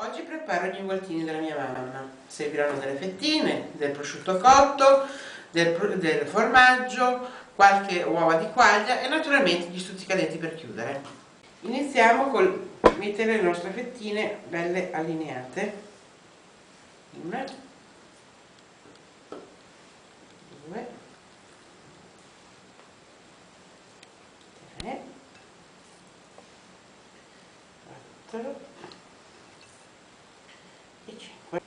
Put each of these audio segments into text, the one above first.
Oggi preparo gli involtini della mia mamma. Serviranno delle fettine, del prosciutto cotto, del, del formaggio, qualche uova di quaglia e naturalmente gli stuzzicadenti per chiudere. Iniziamo col mettere le nostre fettine belle allineate. Una, due, tre, quattro,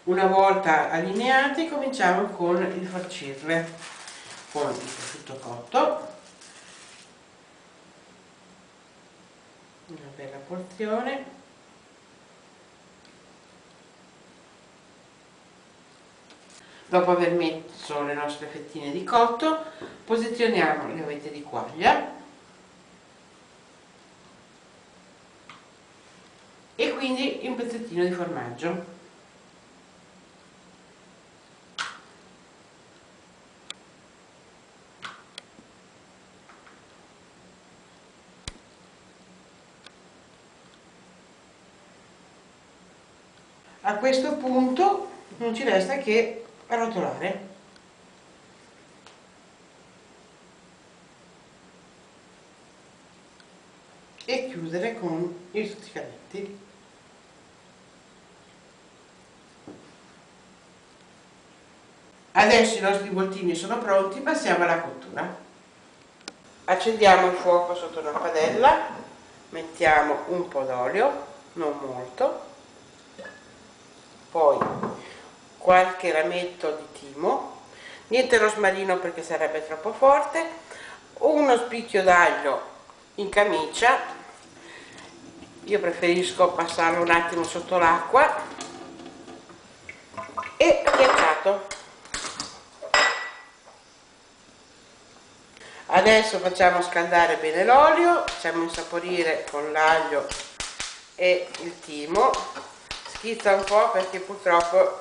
una volta allineati cominciamo con il farcirle con il prosciutto cotto. Una bella porzione. Dopo aver messo le nostre fettine di cotto posizioniamo le ovette di quaglia. E quindi un pezzettino di formaggio a questo punto non ci resta che arrotolare e chiudere con i stuzzicanetti adesso i nostri voltini sono pronti passiamo alla cottura. Accendiamo il fuoco sotto una padella mettiamo un po' d'olio non molto poi qualche rametto di timo niente rosmarino perché sarebbe troppo forte uno spicchio d'aglio in camicia. Io preferisco passarlo un attimo sotto l'acqua e ghiacciato adesso facciamo scaldare bene l'olio facciamo insaporire con l'aglio e il timo schizza un po' perché purtroppo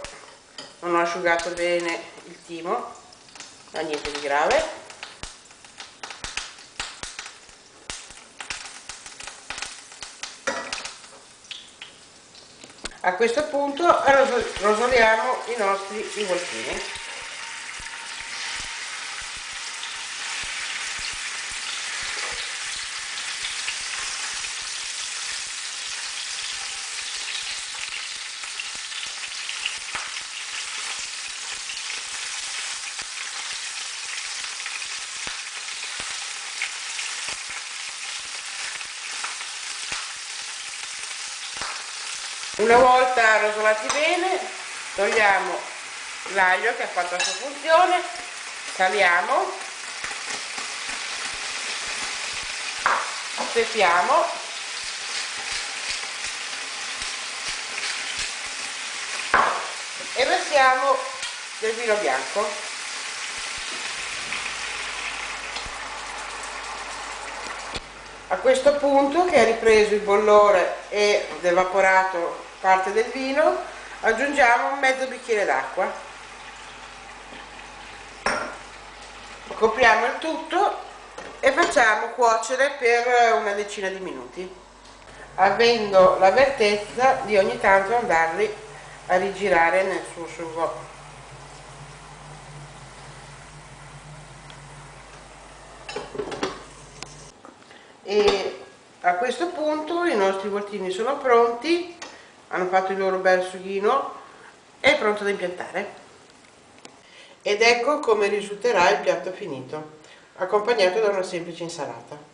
non ho asciugato bene il timo ma niente di grave. A questo punto rosoliamo i nostri involtini una volta rosolati bene togliamo l'aglio che ha fatto la sua funzione saliamo pepiamo e versiamo del vino bianco. A questo punto che ha ripreso il bollore ed evaporato parte del vino aggiungiamo un mezzo bicchiere d'acqua. Copriamo il tutto e facciamo cuocere per una decina di minuti avendo l'avvertenza di ogni tanto andarli a rigirare nel suo sugo. E a questo punto i nostri voltini sono pronti hanno fatto il loro bel sughino è pronto da impiantare. Ed ecco come risulterà il piatto finito accompagnato da una semplice insalata